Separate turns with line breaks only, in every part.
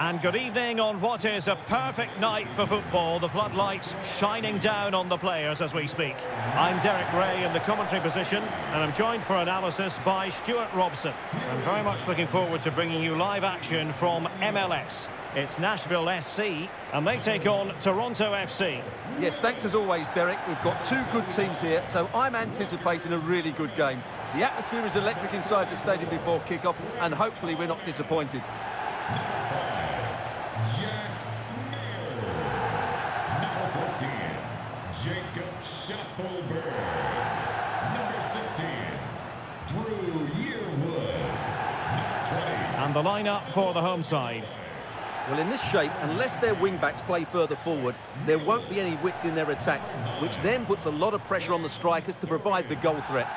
And good evening on what is a perfect night for football. The floodlights shining down on the players as we speak. I'm Derek Rae in the commentary position, and I'm joined for analysis by Stuart Robson. I'm very much looking forward to bringing you live action from MLS. It's Nashville SC, and they take on Toronto FC.
Yes, thanks as always, Derek. We've got two good teams here, so I'm anticipating a really good game. The atmosphere is electric inside the stadium before kick-off, and hopefully we're not disappointed.
Jack Number 14, Jacob Shaffelburg. Number 16, Dru Yearwood. Number 20.
And the lineup for the home side.
Well, in this shape, unless their wing-backs play further forward, there won't be any width in their attacks, which then puts a lot of pressure on the strikers to provide the goal threat.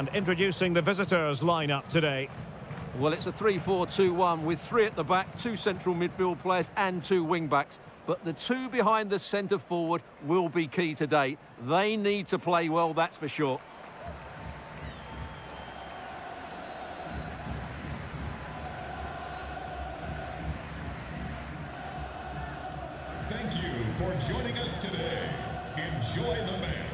And
introducing the visitors lineup today.
Well, it's a 3-4-2-1 with three at the back, two central midfield players and two wing-backs. But the two behind the centre forward will be key today. They need to play well, that's for sure.
Thank you for joining us today. Enjoy the match.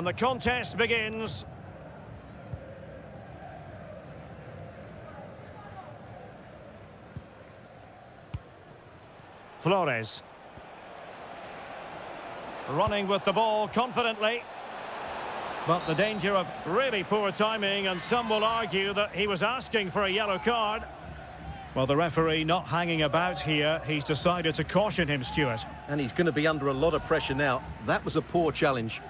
And the contest begins. Flores. Running with the ball confidently. But the danger of really poor timing, and some will argue that he was asking for a yellow card. Well, the referee not hanging about here. He's decided to caution him, Stuart.
And he's going to be under a lot of pressure now. That was a poor challenge.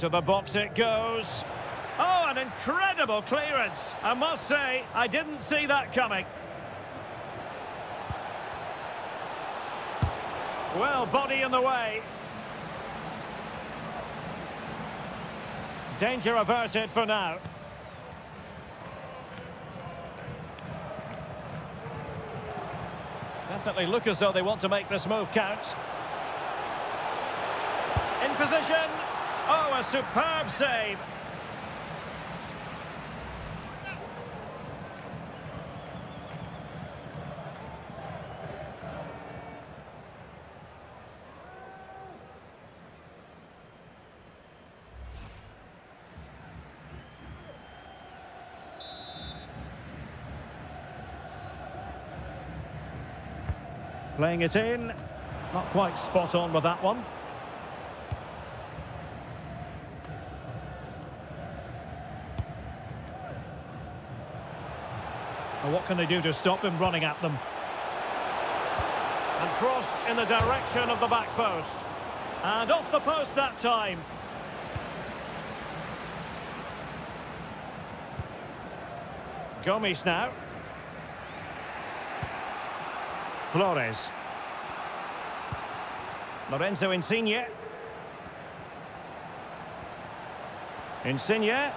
Into the box it goes. Oh, an incredible clearance. I must say, I didn't see that coming. Well, body in the way. Danger averted for now. Definitely look as though they want to make this move count. In position. Oh, a superb save. Playing it in. Not quite spot on with that one. What can they do to stop him running at them? And crossed in the direction of the back post. And off the post that time. Gomes now. Flores. Lorenzo Insigne. Insigne.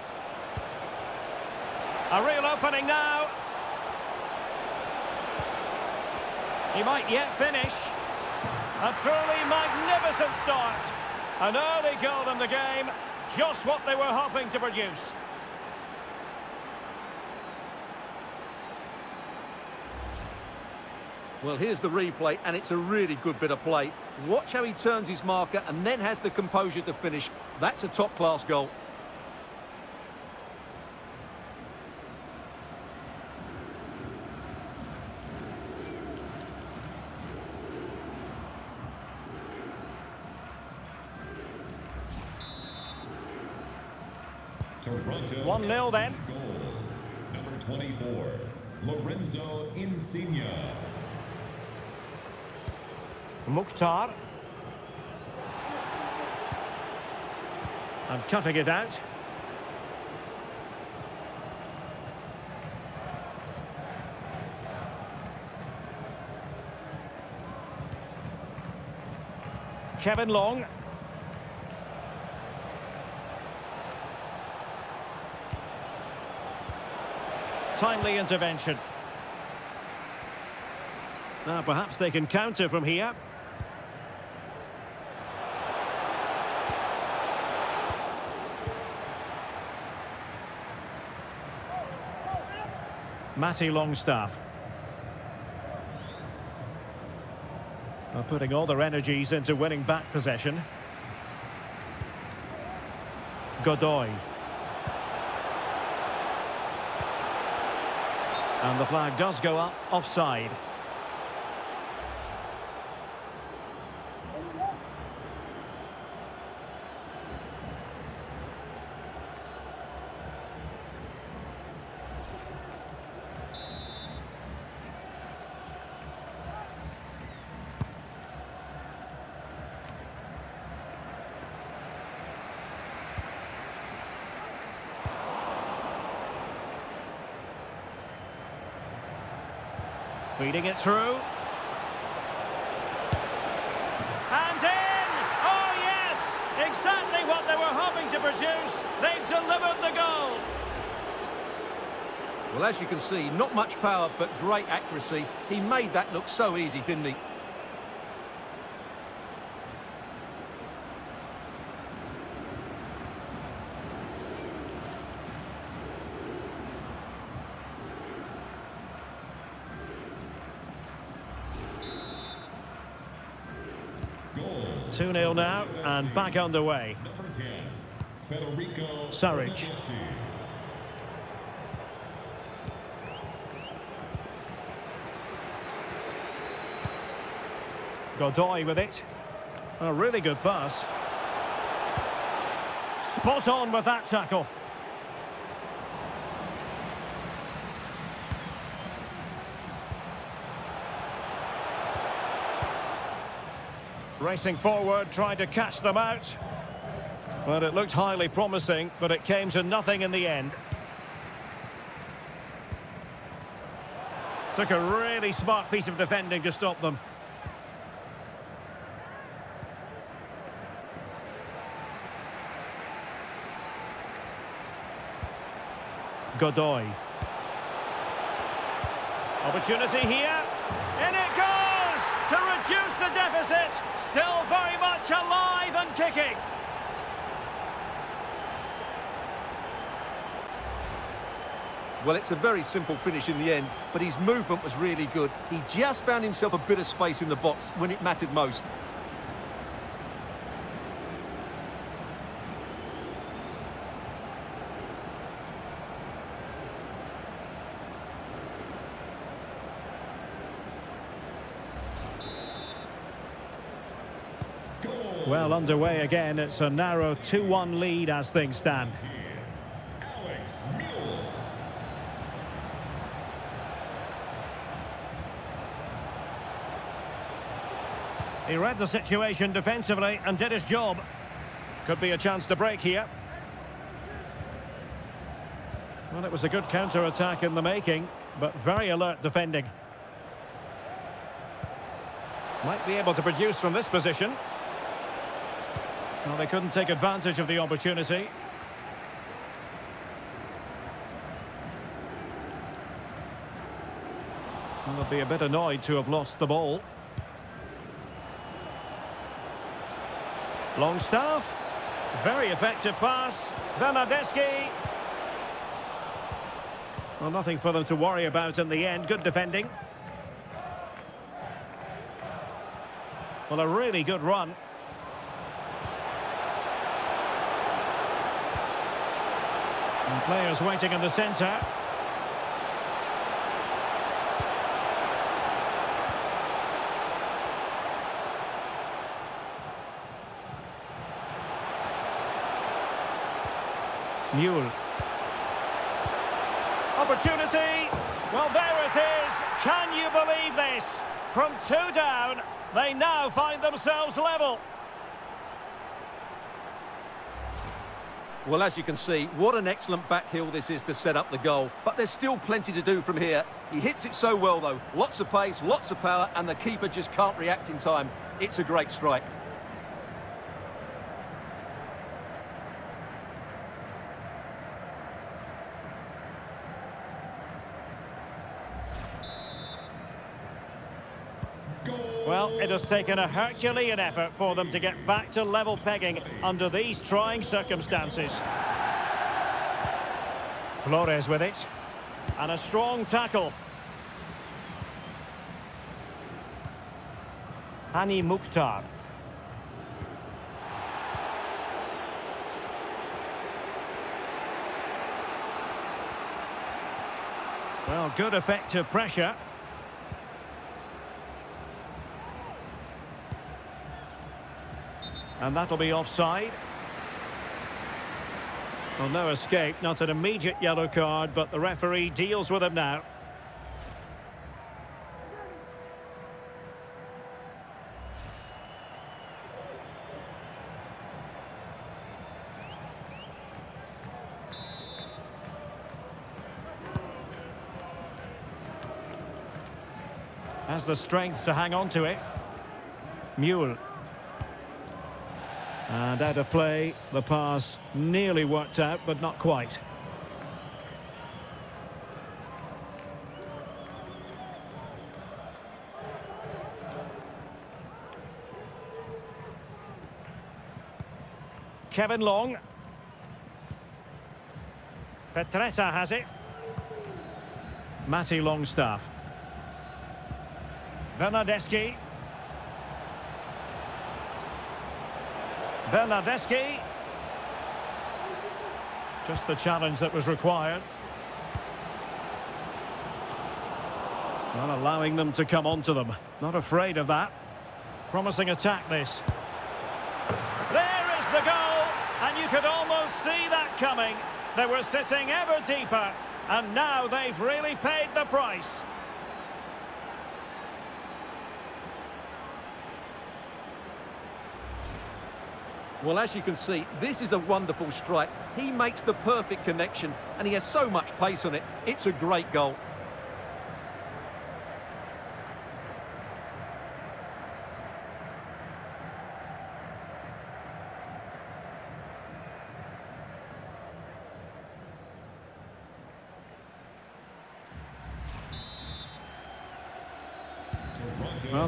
A real opening now. He might yet finish. A truly magnificent start. An early goal in the game. Just what they were hoping to produce.
Well, here's the replay, and it's a really good bit of play. Watch how he turns his marker and then has the composure to finish. That's a top-class goal.
Toronto
1-0 then.
Goal. Number 24, Lorenzo Insigne.
Mukhtar. And cutting it out. Kevin Long. Timely intervention. Now perhaps they can counter from here. Matty Longstaff. Are putting all their energies into winning back possession. Godoy. And the flag does go up offside. Feeding it through. And in! Oh yes! Exactly what they were hoping to produce. They've delivered the goal.
Well, as you can see, not much power, but great accuracy. He made that look so easy, didn't he?
2-0 now and back underway.
Number 10, Federico
Saric. Godoy with it. A really good pass. Spot on with that tackle. Racing forward, trying to catch them out. But it looked highly promising, but it came to nothing in the end. Took a really smart piece of defending to stop them. Godoy. Opportunity here. In it goes! To reduce the deficit. Still very much alive and kicking.
Well, it's a very simple finish in the end, but his movement was really good. He just found himself a bit of space in the box when it mattered most.
Well, underway again. It's a narrow 2-1 lead as things stand. He read the situation defensively and did his job. Could be a chance to break here. Well, it was a good counter-attack in the making, but very alert defending. Might be able to produce from this position. Well, they couldn't take advantage of the opportunity. Well, they'll be a bit annoyed to have lost the ball. Longstaff. Very effective pass. Bernardeschi. Well, nothing for them to worry about in the end. Good defending. Well, a really good run. And players waiting in the centre. Muyl. Opportunity. Well, there it is. Can you believe this? From two down, they now find themselves level.
Well, as you can see, what an excellent back heel this is to set up the goal. But there's still plenty to do from here. He hits it so well, though. Lots of pace, lots of power, and the keeper just can't react in time. It's a great strike.
Well, it has taken a Herculean effort for them to get back to level pegging under these trying circumstances. Flores with it. And a strong tackle. Hany Mukhtar. Well, good effective pressure. And that'll be offside. Well, no escape, not an immediate yellow card, but the referee deals with him now. Has the strength to hang on to it. Muyl. And out of play, the pass nearly worked out, but not quite. Kevin Long. Petretta has it. Matty Longstaff. Bernardeschi. Bernardeschi. Just the challenge that was required. Not allowing them to come onto them. Not afraid of that. Promising attack this. There is the goal! And you could almost see that coming. They were sitting ever deeper. And now they've really paid the price.
Well, as you can see, this is a wonderful strike. He makes the perfect connection, and he has so much pace on it. It's a great goal.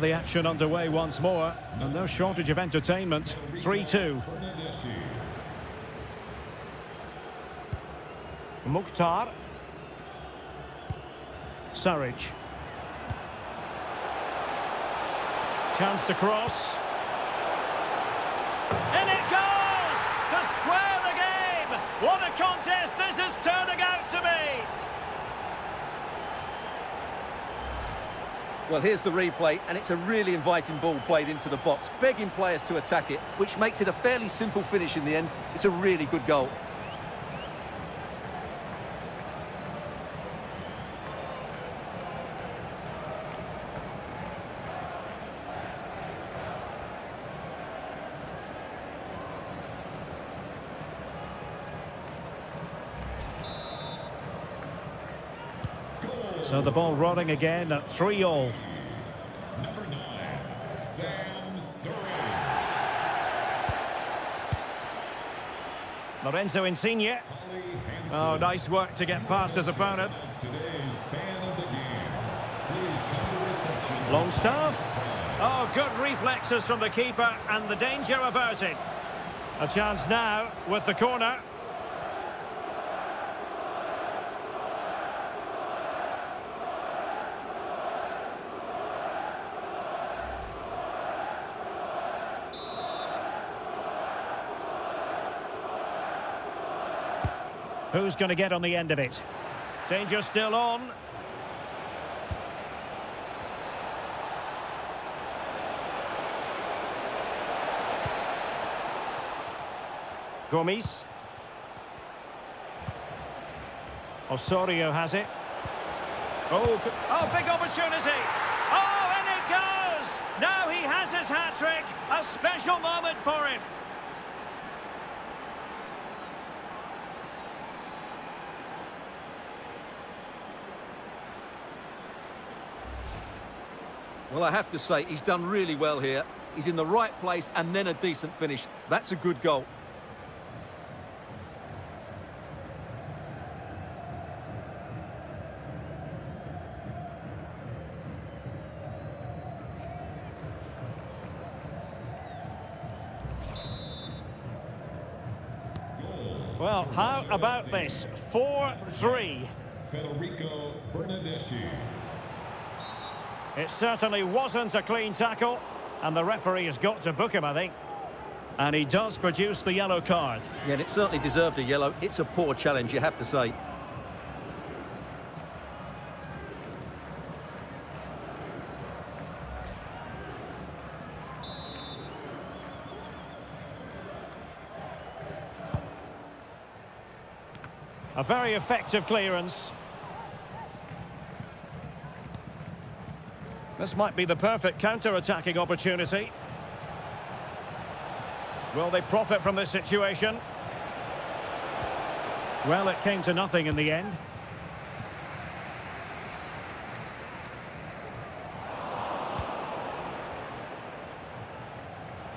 The action underway once more, and no shortage of entertainment. 3-2. Mukhtar. Surridge. Chance to cross. And it goes! To square the game! What a contest this is turning out to be!
Well, here's the replay, and it's a really inviting ball played into the box, begging players to attack it, which makes it a fairly simple finish in the end. It's a really good goal.
So the ball rolling again at 3 all.
Number nine, Sam Surridge.
Lorenzo Insigne. Oh, nice work to get past his opponent. Longstaff. Oh, good reflexes from the keeper and the danger averted. A chance now with the corner. Who's going to get on the end of it? Danger still on. Gomes. Osorio has it. Oh, oh, big opportunity. Oh, and it goes! Now he has his hat-trick. A special moment for him.
Well, I have to say, he's done really well here. He's in the right place and then a decent finish. That's a good goal.
Well, how about this? 4-3.
Federico Bernardeschi.
It certainly wasn't a clean tackle, and the referee has got to book him, I think. And he does produce the yellow card.
Yeah, and it certainly deserved a yellow. It's a poor challenge, you have to say.
A very effective clearance. This might be the perfect counter-attacking opportunity. Will they profit from this situation? Well, it came to nothing in the end.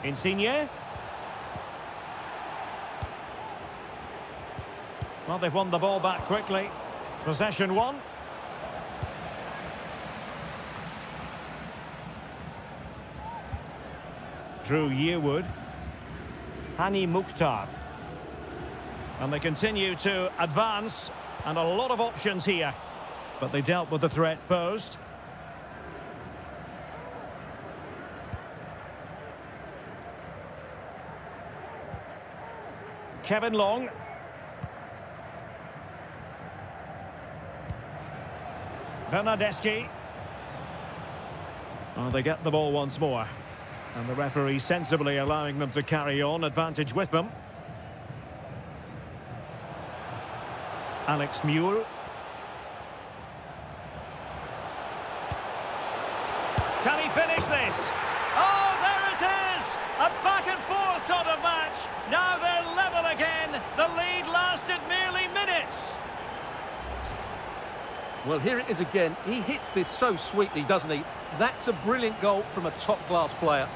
Insigne. Well, they've won the ball back quickly. Possession one. Dru Yearwood. Hany Mukhtar. And they continue to advance, and a lot of options here. But they dealt with the threat posed. Kevin Long. Bernardeschi. Oh, they get the ball once more. And the referee sensibly allowing them to carry on, advantage with them. Alex Muyl. Can he finish this? Oh, there it is! A back and forth sort of match. Now they're level again. The lead lasted merely minutes.
Well, here it is again. He hits this so sweetly, doesn't he? That's a brilliant goal from a top-class player.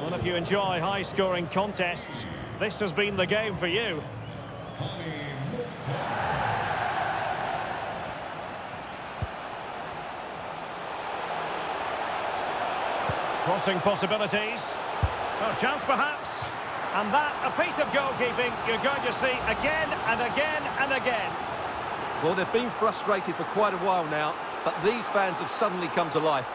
Well, if you enjoy high-scoring contests, this has been the game for you. Possibilities. A chance perhaps. And that, a piece of goalkeeping you're going to see again and again and again.
Well, they've been frustrated for quite a while now, but these fans have suddenly come to life.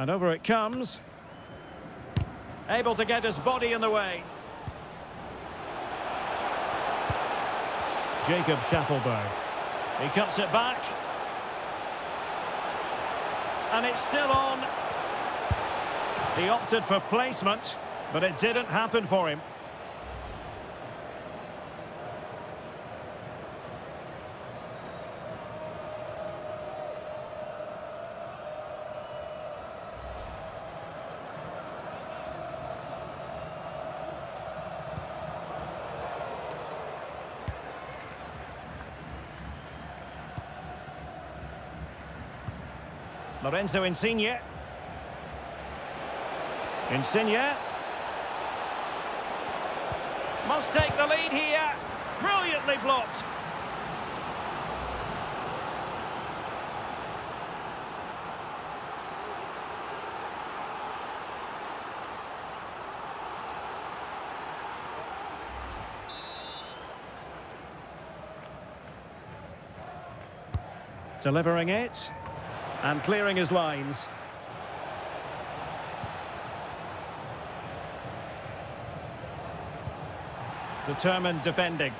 And over it comes. Able to get his body in the way. Jacob Shaffelburg. He cuts it back. And it's still on. He opted for placement, but it didn't happen for him. Lorenzo Insigne. Insigne. Must take the lead here. Brilliantly blocked. delivering it and clearing his lines. Determined defending.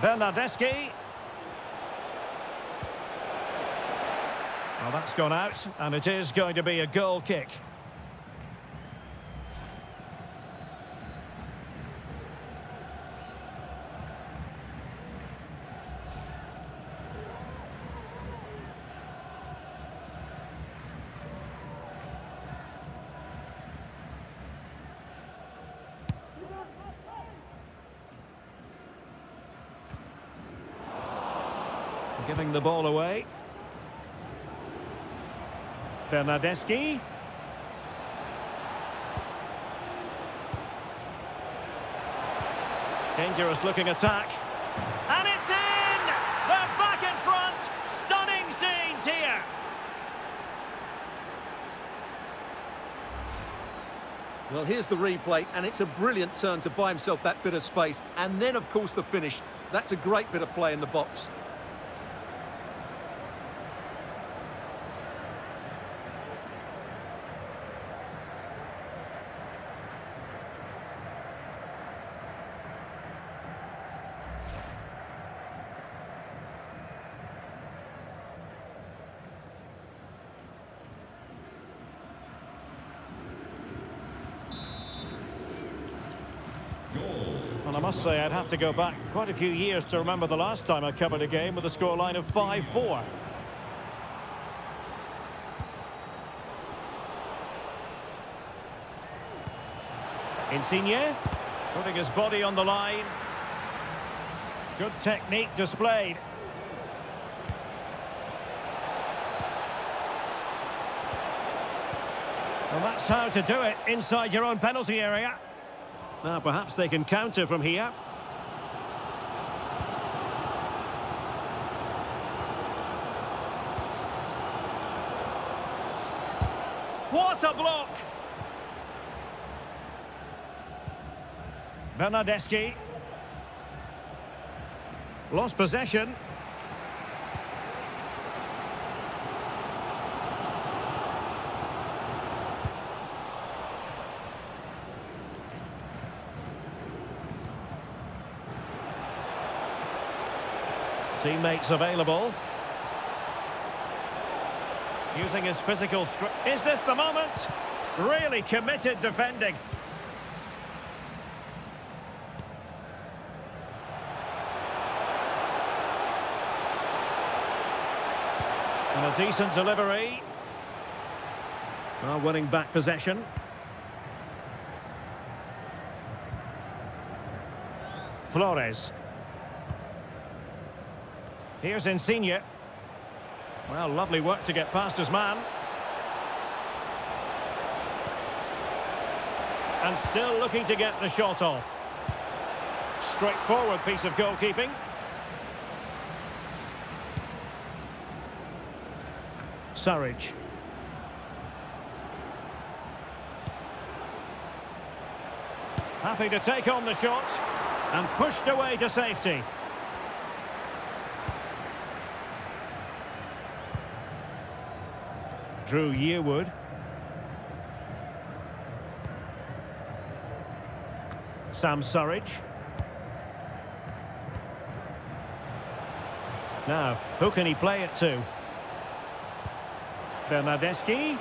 Bernardeschi. Well, that's gone out, and it is going to be a goal kick. Giving the ball away. Bernardeschi. Dangerous looking attack. And it's in! They're back in front! Stunning scenes here!
Well, here's the replay, and it's a brilliant turn to buy himself that bit of space. And then, of course, the finish. That's a great bit of play in the box.
And I must say, I'd have to go back quite a few years to remember the last time I covered a game with a scoreline of 5-4. Insigne, putting his body on the line. Good technique displayed. And that's how to do it inside your own penalty area. Now, perhaps they can counter from here. What a block! Bernardeschi. Lost possession. Teammates available. Using his physical strength. Is this the moment? Really committed defending. And a decent delivery. Well, winning back possession. Flores. Here's Insigne. Well, lovely work to get past his man. And still looking to get the shot off. Straightforward piece of goalkeeping. Surridge. Happy to take on the shot. And pushed away to safety. Dru Yearwood. Sam Surridge. Now, who can he play it to? Bernardeschi.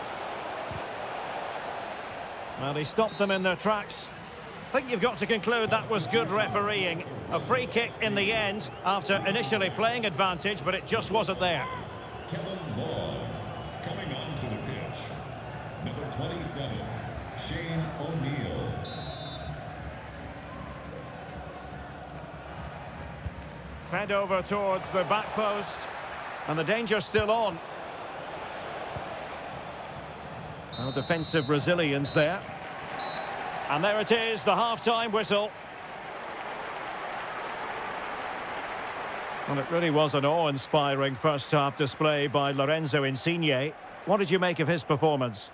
Well, he stopped them in their tracks. I think you've got to conclude that was good refereeing. A free kick in the end after initially playing advantage, but it just wasn't there.
Kevin Long coming onto the pitch. Number 27, Shane O'Neill.
Fed over towards the back post. And the danger's still on. Well, defensive resilience there. And there it is, the half-time whistle. Well, it really was an awe-inspiring first-half display by Lorenzo Insigne. What did you make of his performance?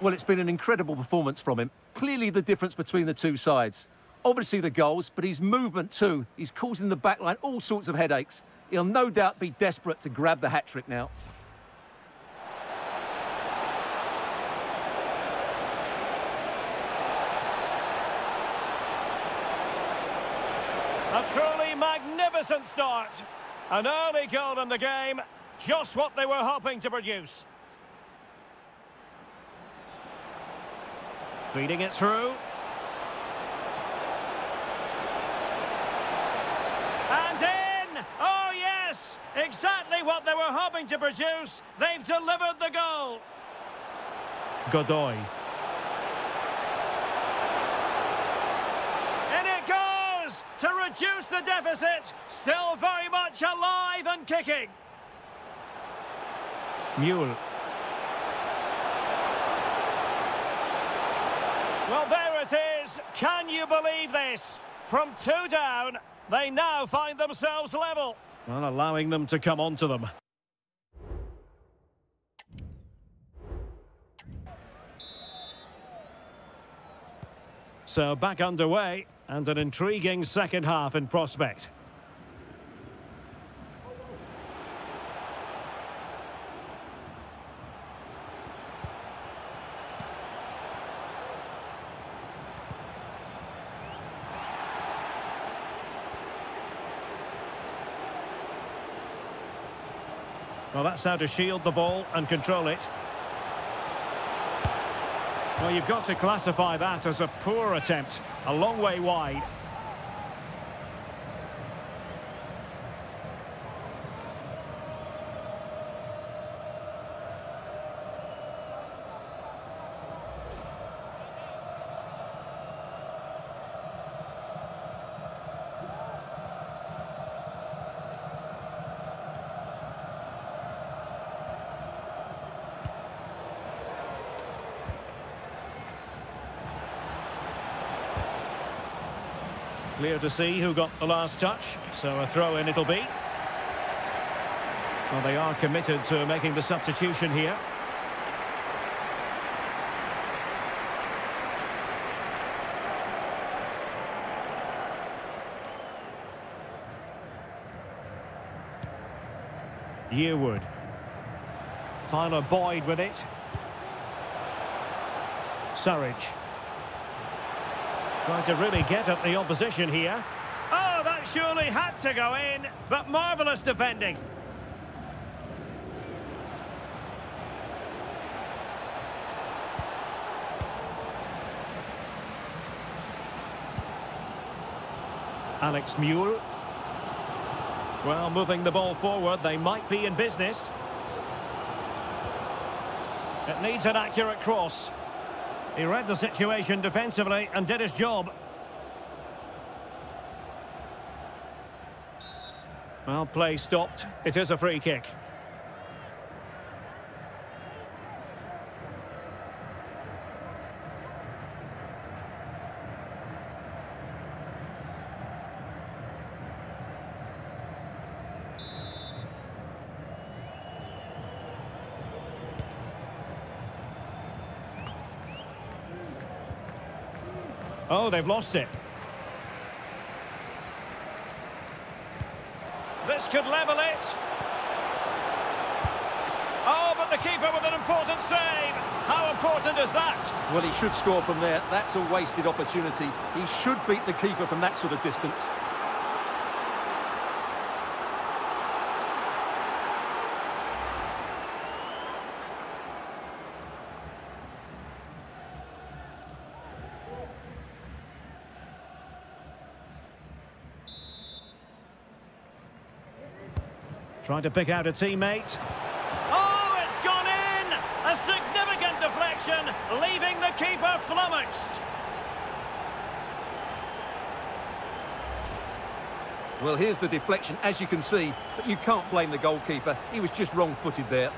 Well, it's been an incredible performance from him. Clearly the difference between the two sides. Obviously the goals, but his movement too. He's causing the backline all sorts of headaches. He'll no doubt be desperate to grab the hat-trick now.
A truly magnificent start. An early goal in the game, just what they were hoping to produce. Feeding it through. And in! Oh, yes! Exactly what they were hoping to produce. They've delivered the goal. Godoy. In it goes to reduce the deficit. Still very much alive and kicking. Muyl. Well, there it is. Can you believe this? From two down, they now find themselves level. Well, allowing them to come onto them. So back underway, and an intriguing second half in prospect. Well, that's how to shield the ball and control it. Well, you've got to classify that as a poor attempt. A long way wide. Clear to see who got the last touch, so a throw in it'll be. Well, they are committed to making the substitution here. Yearwood. Tyler Boyd with it. Surridge. Trying to really get at the opposition here. Oh, that surely had to go in, but marvellous defending. Alex Muyl. Well, moving the ball forward, they might be in business. It needs an accurate cross. He read the situation defensively and did his job. Well, play stopped. It is a free kick. Oh, they've lost it. This could level it. Oh, but the keeper with an important save. How important is that?
Well, he should score from there. That's a wasted opportunity. He should beat the keeper from that sort of distance.
Trying to pick out a teammate. Oh, it's gone in! A significant deflection, leaving the keeper flummoxed.
Well, here's the deflection, as you can see, but you can't blame the goalkeeper. He was just wrong-footed there.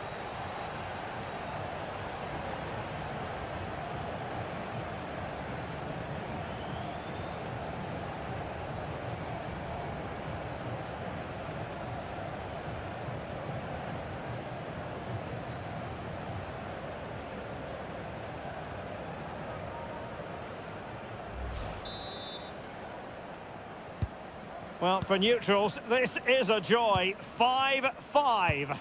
Well, for neutrals, this is a joy. 5-5.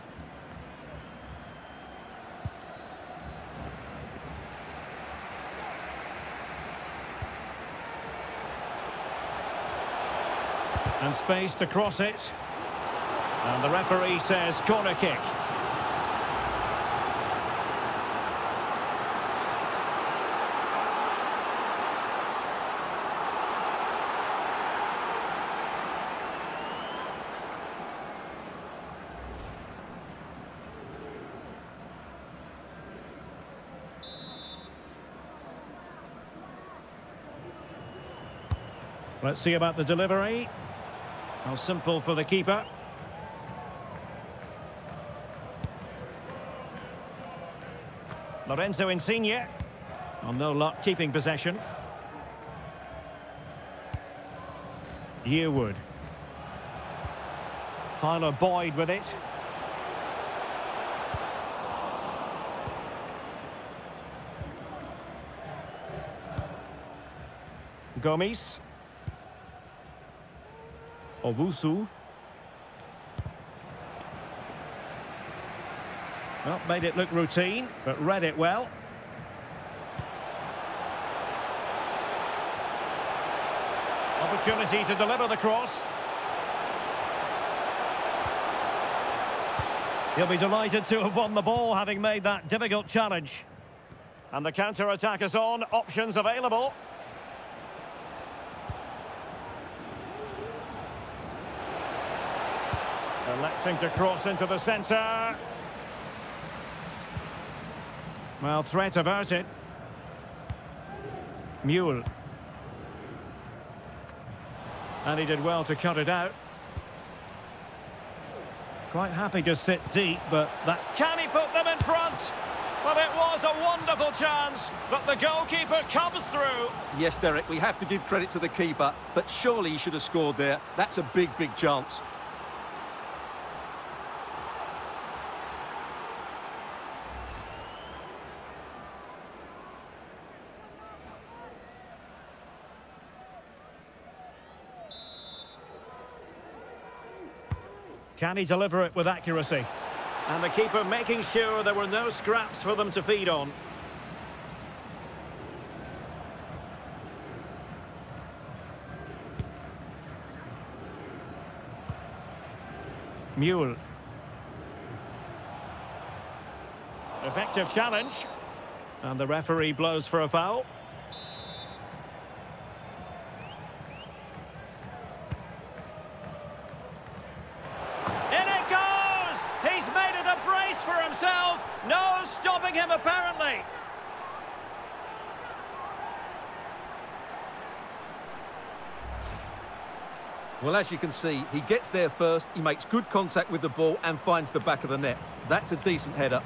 And space to cross it. And the referee says corner kick. Let's see about the delivery. How simple for the keeper. Lorenzo Insigne. Well, no luck keeping possession. Yearwood. Tyler Boyd with it. Gomes. Owusu. Well, made it look routine, but read it well. Opportunity to deliver the cross. He'll be delighted to have won the ball, having made that difficult challenge. And the counter-attack is on, options available. Electing to cross into the centre. Well, threat averted. Muyl. And he did well to cut it out. Quite happy to sit deep, but that... Can he put them in front? Well, it was a wonderful chance, but the goalkeeper comes through.
Yes, Derek, we have to give credit to the keeper, but surely he should have scored there. That's a big, big chance.
Can he deliver it with accuracy? And the keeper making sure there were no scraps for them to feed on. Muyl. Effective challenge. And the referee blows for a foul. stopping him, apparently.
Well, as you can see, he gets there first, he makes good contact with the ball and finds the back of the net. That's a decent header.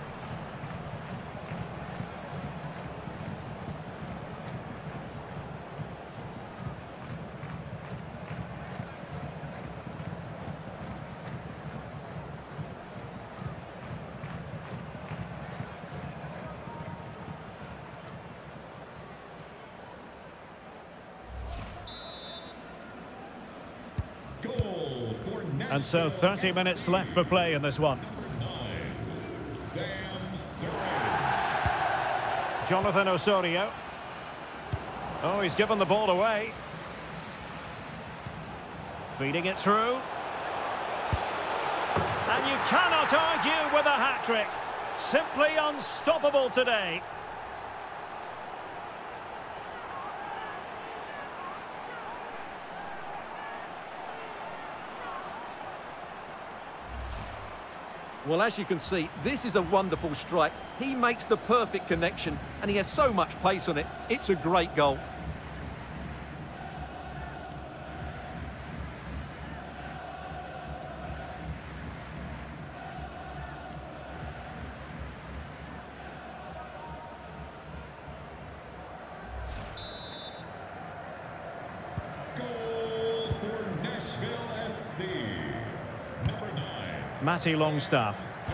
And so 30 minutes left for play in this one. Jonathan Osorio. Oh, he's given the ball away. Feeding it through. And you cannot argue with a hat-trick. Simply unstoppable today.
Well, as you can see, this is a wonderful strike. He makes the perfect connection, and he has so much pace on it. It's a great goal.
Matty Longstaff.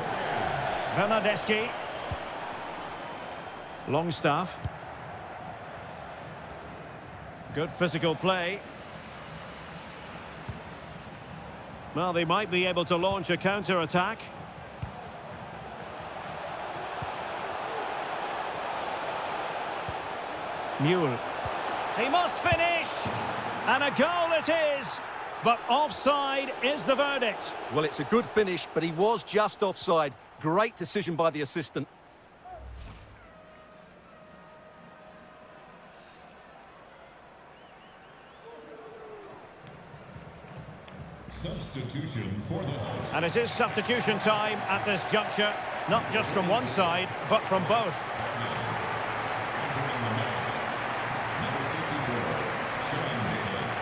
Bernardeschi. Longstaff. Good physical play. Well, they might be able to launch a counter-attack. Muyl. He must finish! And a goal it is! But offside is the verdict.
Well, it's a good finish, but he was just offside. Great decision by the assistant.
Substitution for the host.
And it is substitution time at this juncture, not just from one side, but from both.
Entering the match, number 54, Sean Davis.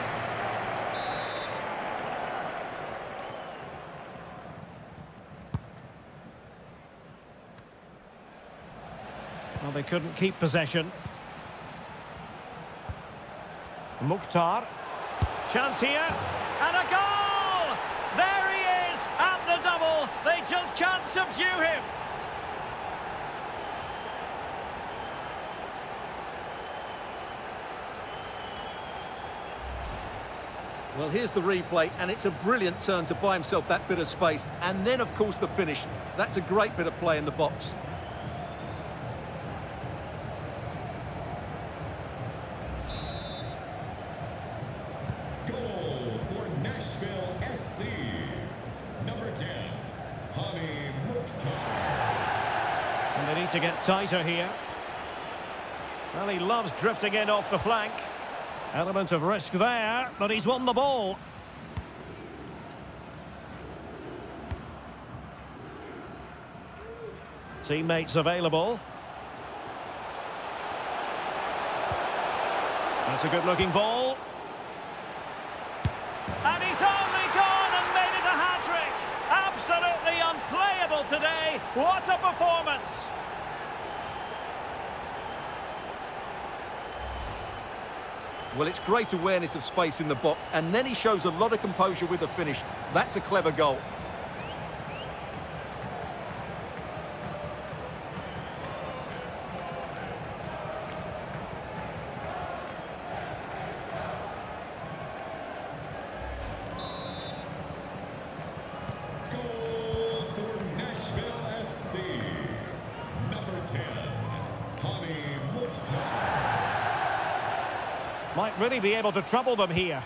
Well, they couldn't keep possession. Mukhtar. Chance here. And a goal! There he is at the double. They just can't subdue him.
Well, here's the replay, and it's a brilliant turn to buy himself that bit of space. And then, of course, the finish. That's a great bit of play in the box.
Goal for Nashville SC. Number 10, Hany Mukhtar.
And they need to get tighter here. Well, he loves drifting in off the flank. Element of risk there, but he's won the ball. Teammates available. That's a good-looking ball. And he's only gone and made it a hat-trick. Absolutely unplayable today. What a performance.
Well, it's great awareness of space in the box, and then he shows a lot of composure with the finish. That's a clever goal.
Goal for Nashville SC. Number 10, Hany Mukhtar.
Might really be able to trouble them here.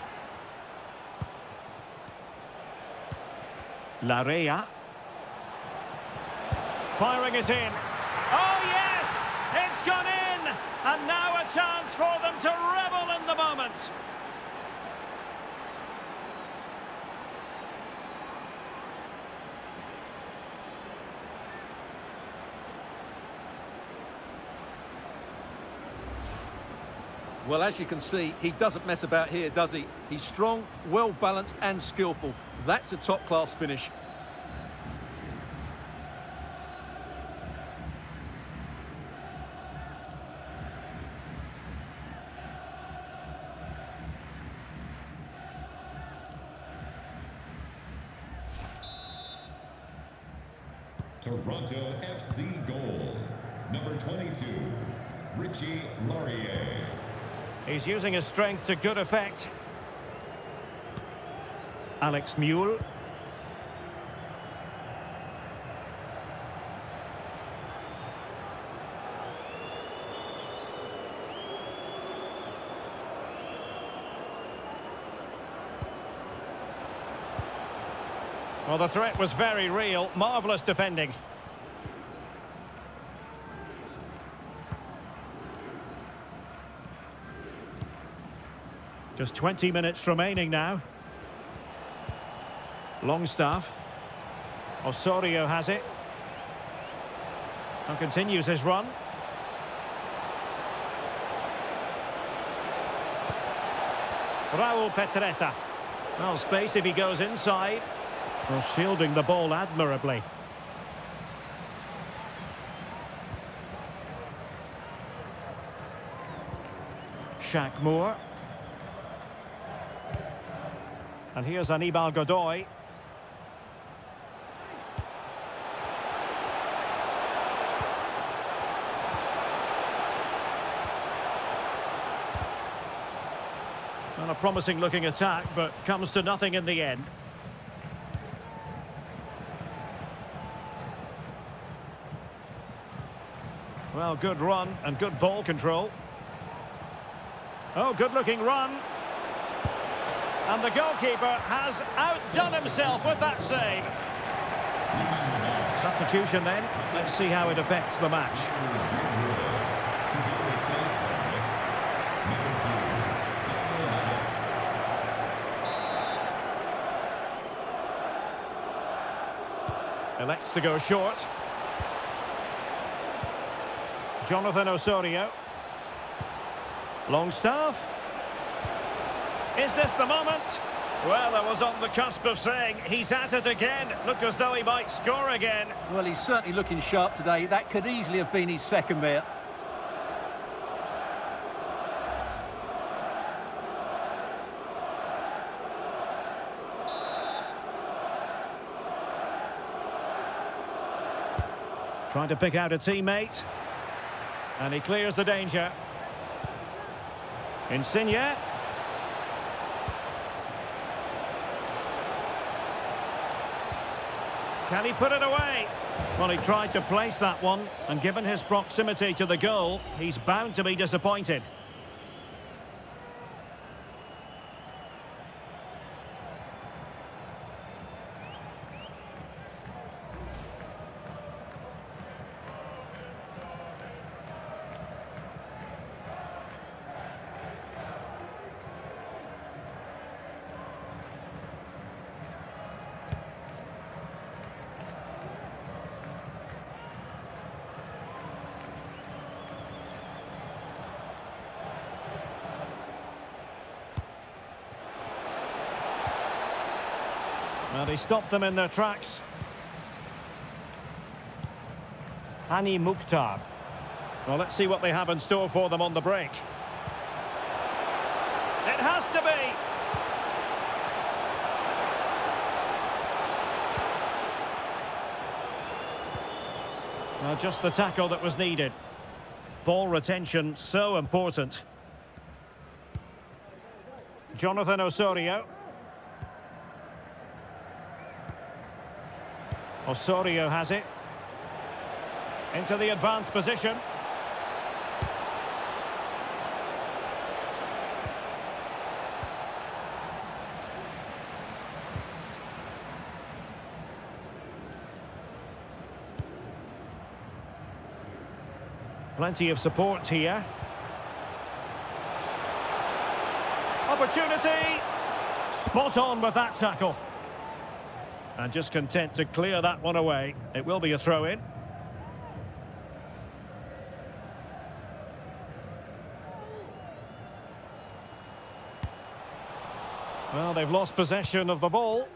Laryea. Firing is in. Oh, yes! It's gone in! And now a chance for them to revel in the moment.
Well, as you can see, he doesn't mess about here, does he? He's strong, well-balanced and skillful. That's a top-class finish.
Toronto FC goal. Number 22, Richie Laryea.
He's using his strength to good effect. Alex Muyl. Well, the threat was very real. Marvellous defending. Just 20 minutes remaining now. Longstaff. Osorio has it. And continues his run. Raoul Petretta. Well, space if he goes inside. Well, shielding the ball admirably. Shaq Moore. And here's Anibal Godoy. And a promising looking attack, but comes to nothing in the end. Well, good run and good ball control. Oh, good looking run. And the goalkeeper has outdone himself with that save. Substitution then. Let's see how it affects the match. Elects to go short. Jonathan Osorio. Longstaff. Is this the moment? Well, I was on the cusp of saying he's at it again. Look as though he might score again.
Well, he's certainly looking sharp today. That could easily have been his second there.
Trying to pick out a teammate. And he clears the danger. Insigne. Can he put it away? Well, he tried to place that one, and given his proximity to the goal, he's bound to be disappointed. Stopped them in their tracks. Hany Mukhtar. Well, let's see what they have in store for them on the break. It has to be. Now, just the tackle that was needed. Ball retention, so important. Jonathan Osorio. Osorio has it. Into the advanced position. Plenty of support here. Opportunity. Spot on with that tackle. And just content to clear that one away. It will be a throw-in. Well, they've lost possession of the ball.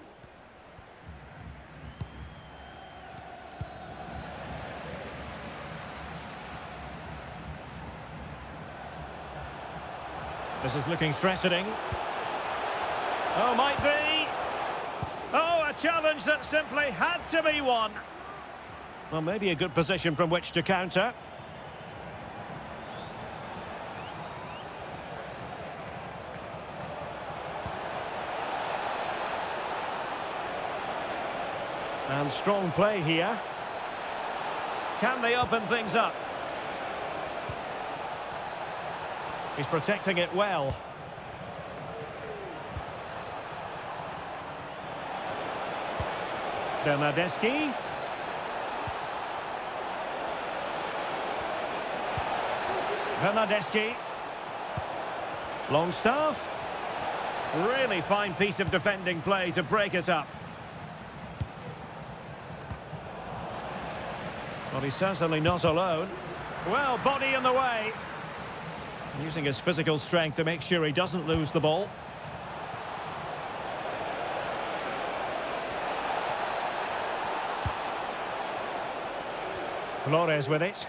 This is looking threatening. Oh, might be. A challenge that simply had to be won. Well, maybe a good position from which to counter. And strong play here. Can they open things up? He's protecting it well. Bernardeschi. Bernardeschi. Longstaff. Really fine piece of defending play to break us up. Well, he's certainly not alone. Well, body in the way. Using his physical strength to make sure he doesn't lose the ball. Flores with it.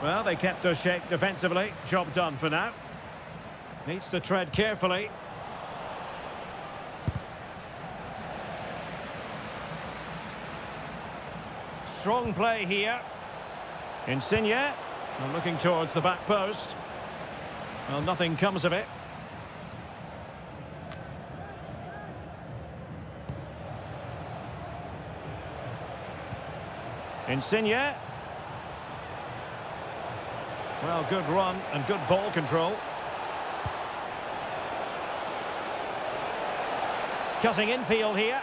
Well, they kept their shape defensively. Job done for now. Needs to tread carefully. Strong play here. Insigne. Looking towards the back post. Well, nothing comes of it. Insigne. Well, good run and good ball control. Cutting infield here.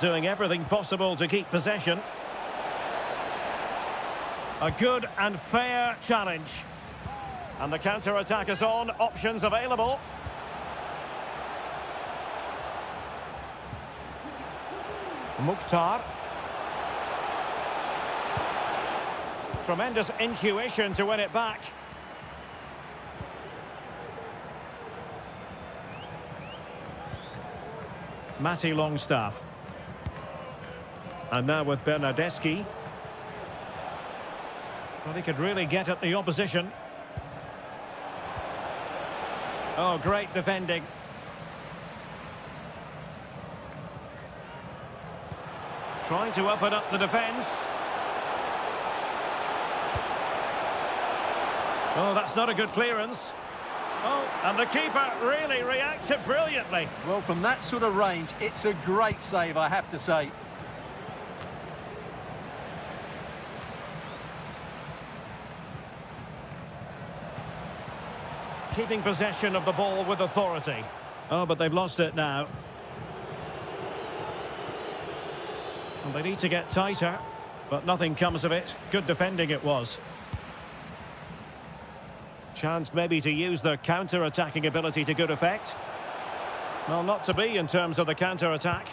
Doing everything possible to keep possession. A good and fair challenge. And the counter-attack is on. Options available. Mukhtar. Tremendous intuition to win it back. Matty Longstaff. And now with Bernardeschi. Well, he could really get at the opposition. Oh, great defending. Trying to up open up the defence. Oh, that's not a good clearance. Oh, and the keeper really reacted brilliantly.
Well, from that sort of range, it's a great save, I have to say.
Keeping possession of the ball with authority. Oh, but they've lost it now. And they need to get tighter, but nothing comes of it. Good defending it was. Chance maybe to use their counter-attacking ability to good effect. Well, not to be in terms of the counter-attack.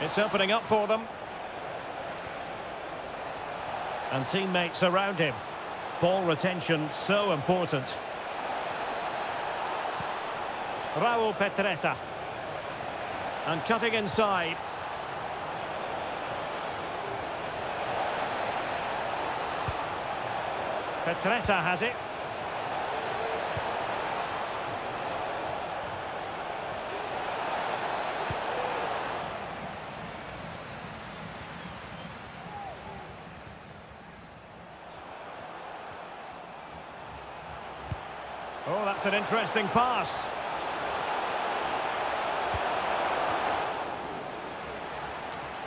It's opening up for them. And teammates around him. Ball retention so important. Raoul Petretta. And cutting inside. Petretta has it. Oh, that's an interesting pass.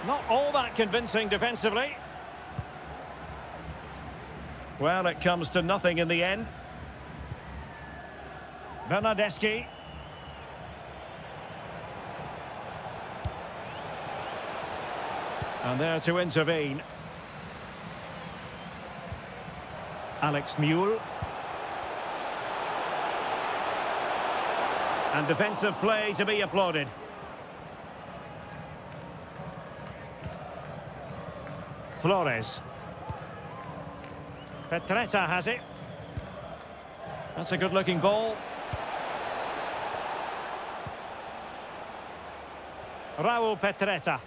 Not all that convincing defensively. Well, it comes to nothing in the end. Bernardeschi. And there to intervene. Alex Muyl. And defensive play to be applauded. Flores. Petretta has it. That's a good-looking ball. Raoul Petretta.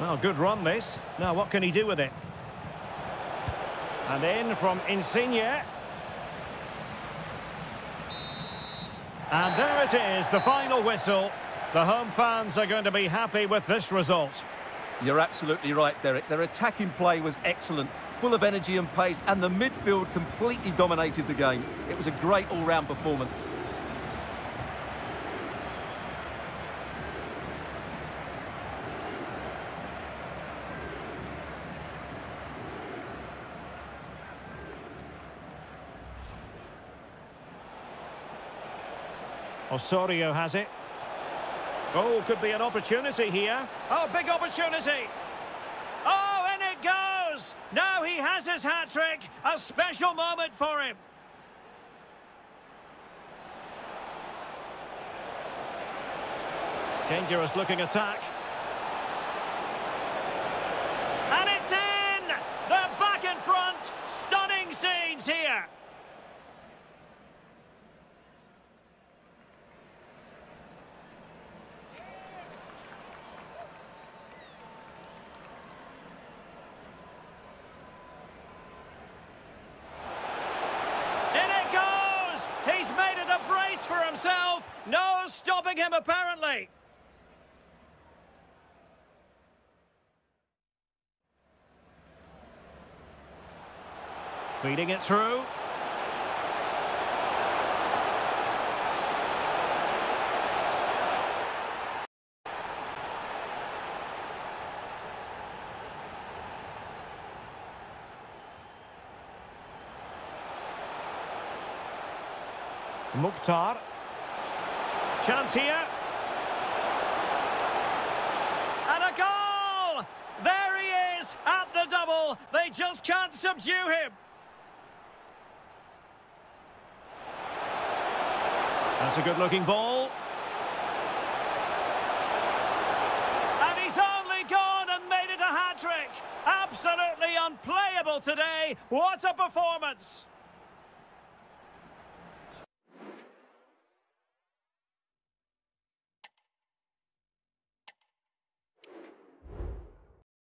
Well, good run this. Now, what can he do with it? And in from Insigne. And there it is, the final whistle. The home fans are going to be happy with this result.
You're absolutely right, Derek. Their attacking play was excellent, full of energy and pace, and the midfield completely dominated the game. It was a great all-round performance.
Osorio has it. Oh, could be an opportunity here. Oh, big opportunity. Oh, and it goes! Now he has his hat-trick. A special moment for him. Dangerous looking attack. apparently. Feeding it through. Mukhtar. Chance here. They just can't subdue him. That's a good-looking ball. And he's only gone and made it a hat-trick. Absolutely unplayable today. What a performance!